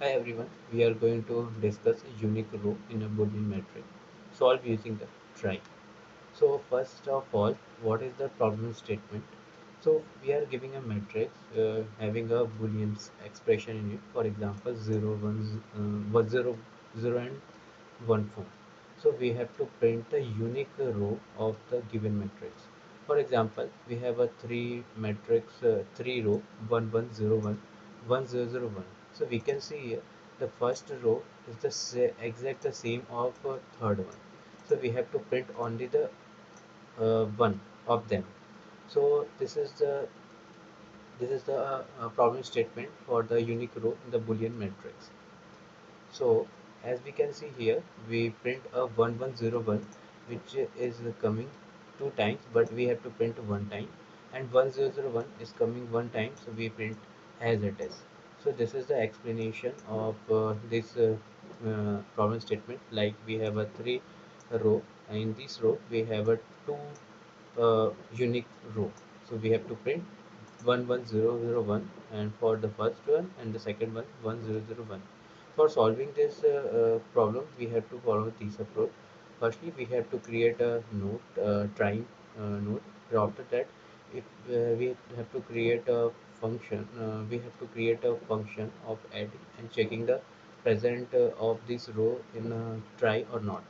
Hi everyone, we are going to discuss a unique row in a Boolean matrix Solve using the trie. So first of all, what is the problem statement? So we are giving a matrix uh, having a Boolean expression in it. For example, 0, 1, uh, 0, 0 and 1 4. So we have to print the unique row of the given matrix. For example, we have a three matrix, uh, three row, 1, 1, 0, 1, 1, 0, 0, 1. So we can see here the first row is the exact the same of uh, third one. So we have to print only the uh, one of them. So this is the this is the uh, problem statement for the unique row in the Boolean matrix. So as we can see here, we print a 1101 which is coming two times, but we have to print one time, and 1001 is coming one time, so we print as it is. So this is the explanation of uh, this uh, uh, problem statement. Like we have a three row, and in this row we have a two uh, unique row. So we have to print 11001 and for the first one and the second one 1001 for solving this uh, uh, problem we have to follow this approach firstly we have to create a node trying node after that if we have to create a function uh, we have to create a function of adding and checking the present of this row in trie or not.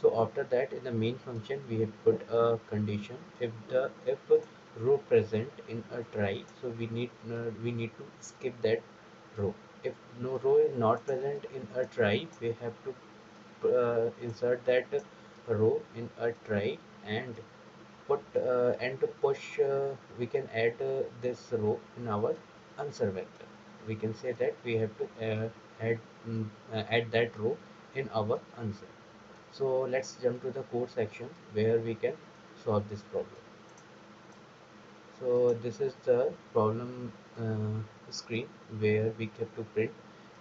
So after that in the main function we have put a condition. If the if row present in a trie so we need uh, we need to skip that row. If no row is not present in a trie we have to uh, insert that row in a trie and put uh, and to push uh, we can add uh, this row in our answer vector we can say that we have to uh, add um, add that row in our answer so let's jump to the code section where we can solve this problem. So this is the problem uh, screen where we have to print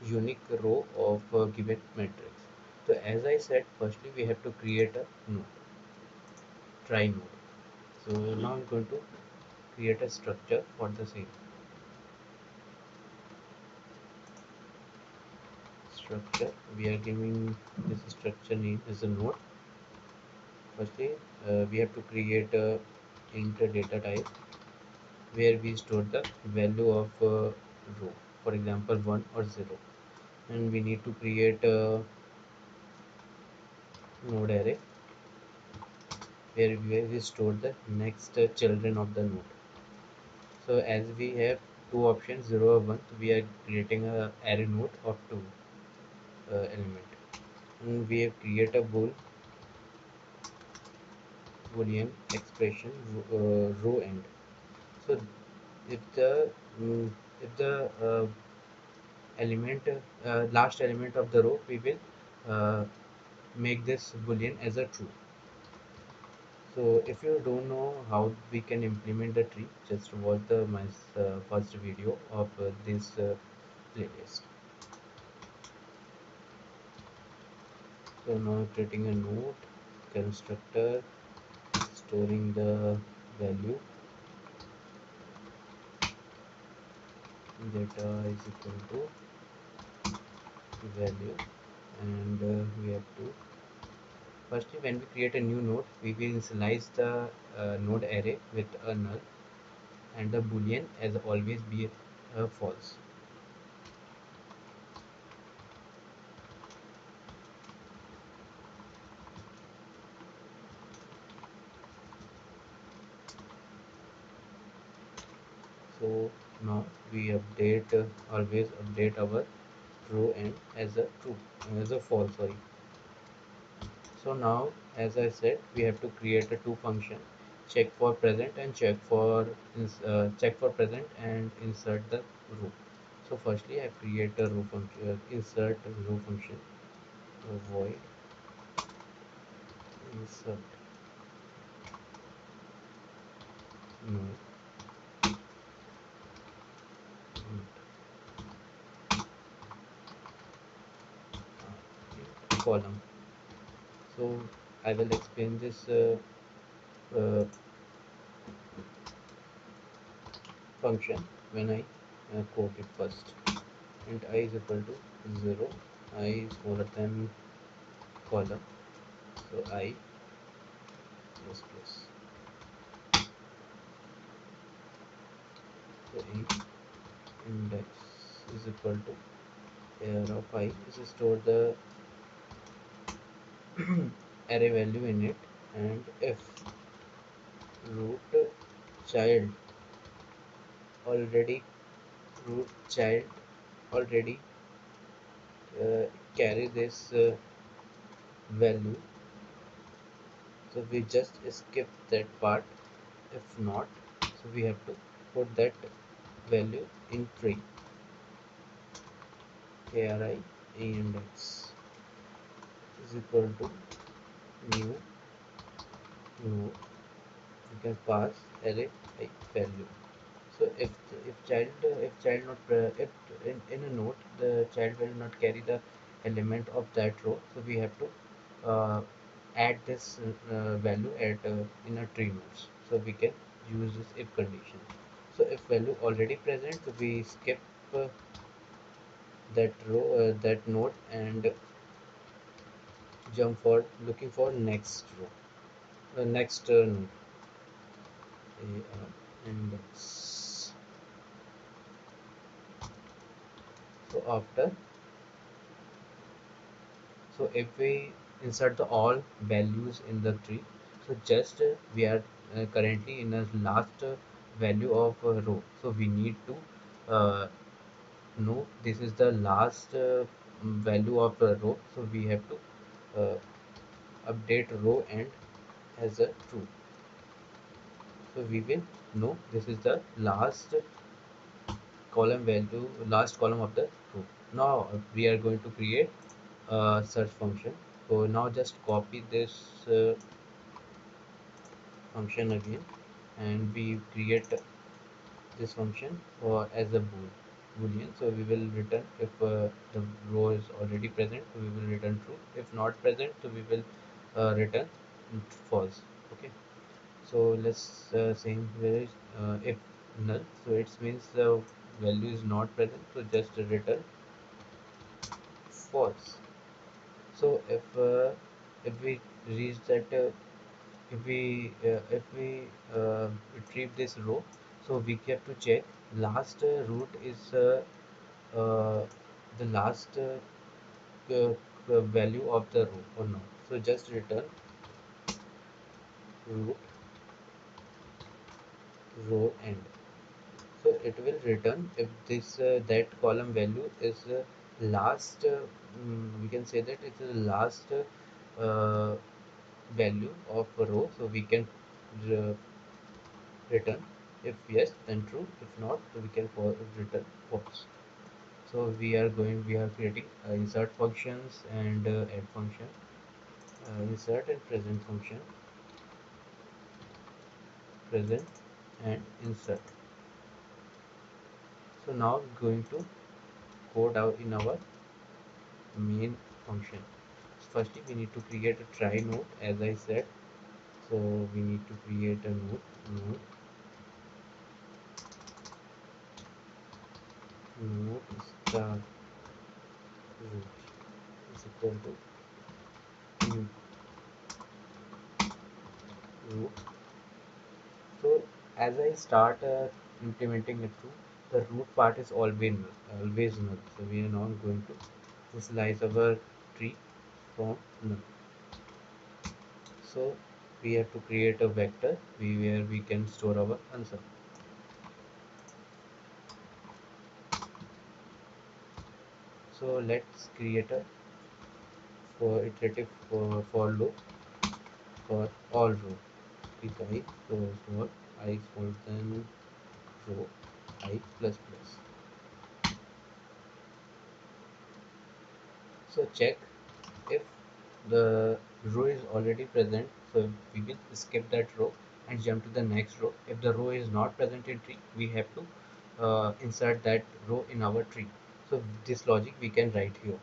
unique row of a given matrix. So as I said firstly we have to create a node trie node so now I'm going to create a structure for the same. Structure we are giving this structure name as a node. Firstly uh, we have to create a int data type where we store the value of uh, row for example 1 or 0 and we need to create a node array where we store the next uh, children of the node. So as we have two options 0 or 1 we are creating a array node of two uh, element. And we have create a bool boolean expression uh, row end. So if the um, if the uh, element uh, last element of the row we will uh, make this boolean as a true so if you don't know how we can implement the tree just watch the my uh, first video of uh, this uh, playlist. So now creating a node constructor storing the value. Data is equal to value and uh, we have to firstly when we create a new node we will initialize the uh, node array with a null and the boolean as always be a false. So now we update uh, always update our true and as a true as a false sorry so now as I said we have to create a two function check for present and check for uh, check for present and insert the row. So firstly I create a row function uh, insert row function. Void insert. No. Column so I will explain this uh, uh, function when I uh, code it first. And i is equal to 0 i is smaller than column. So i plus plus. So int index is equal to here of i is store the array value in it and if root child already root child already uh, carry this uh, value. So we just skip that part if not so we have to put that value in tree kri index is equal to new node you can pass array value. So if if child if child not if in, in a node the child will not carry the element of that row so we have to uh, add this uh, value at uh, in a tree nodes so we can use this if condition. So if value already present we skip uh, that row uh, that node and jump for looking for next row. Uh, next node index. So after. So if we insert the all values in the tree so just uh, we are uh, currently in a last uh, value of a row. So we need to uh, know this is the last uh, value of a row. So we have to uh, update row end as a true. So we will know this is the last column value last column of the row. Now we are going to create a search function. So now just copy this uh, function again and we create this function for as a bool boolean so we will return if uh, the row is already present we will return true. If not present so we will uh, return false. Okay. So let's uh, say here uh, if null. So it means the value is not present so just return false. So if uh, if we reach that uh, if we uh, if we uh, retrieve this row so we have to check. Last uh, root is uh, uh, the last value of the row or not so just return root row end. So it will return if this uh, that column value is uh, last uh, mm, we can say that it's the last uh, value of a row. So we can return if yes then true. If not we can return false so we are going we are creating uh, insert functions and uh, add function. Uh, insert and present function. Present and insert. So now going to code out in our main function. So firstly we need to create a trie node as I said. So we need to create a node node node star root is to so as I start uh, implementing it through the root part is always null, always null. So we are now going to initialize our tree from null. So we have to create a vector where we can store our answer so let's create a for iterative for, for loop for all row. Pick i so small i smaller than row i plus plus. So check if the row is already present. So we will skip that row and jump to the next row. If the row is not present in tree we have to uh, insert that row in our tree so this logic we can write here.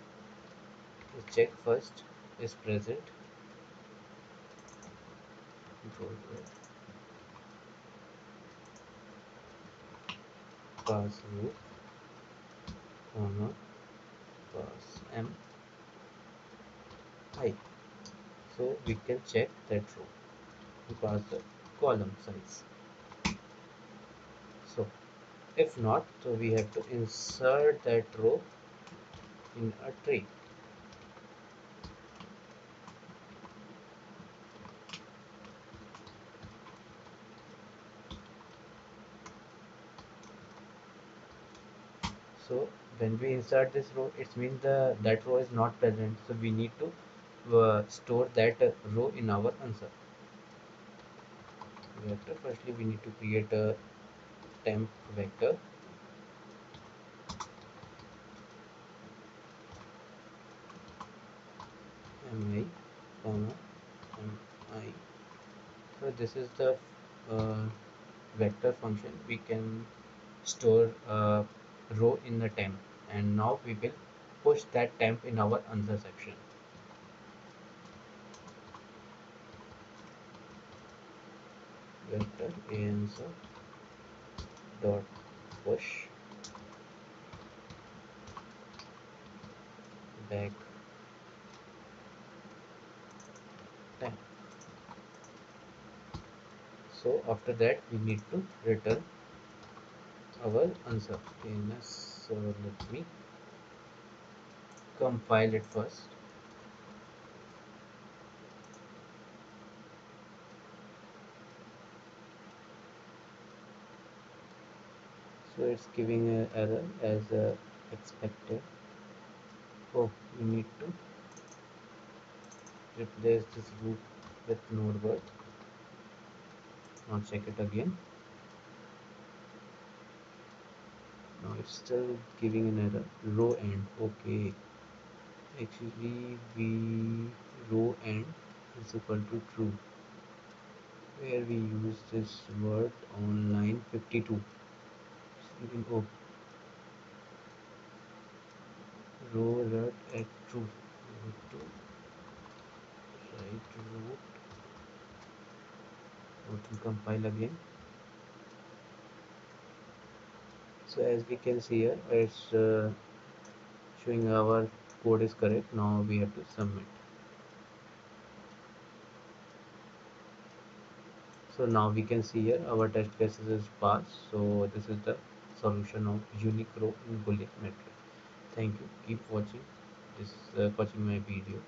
Let's check first is present. Pass row comma uh-huh. pass m. I. So we can check that row. Pass the column size if not so we have to insert that row in a tree. So when we insert this row it means the that row is not present. So we need to uh, store that uh, row in our answer. Vector firstly we need to create a temp vector. Mi comma mi so this is the uh, vector function. We can store a row in the temp. And now we will push that temp in our answer section. Vector answer dot push back temp so after that we need to return our answer. Ins so let me compile it first so it's giving an error as uh, expected. Oh we need to replace this loop with node word. Now check it again. Now it's still giving an error. Row end. Okay. Actually we row end is equal to true where we use this word on line 52 oh row root at true to right root let me compile again. So as we can see here it's uh, showing our code is correct. Now we have to submit. So now we can see here our test cases is passed. So this is the solution of unique row in boolean metric thank you keep watching this uh, watching my video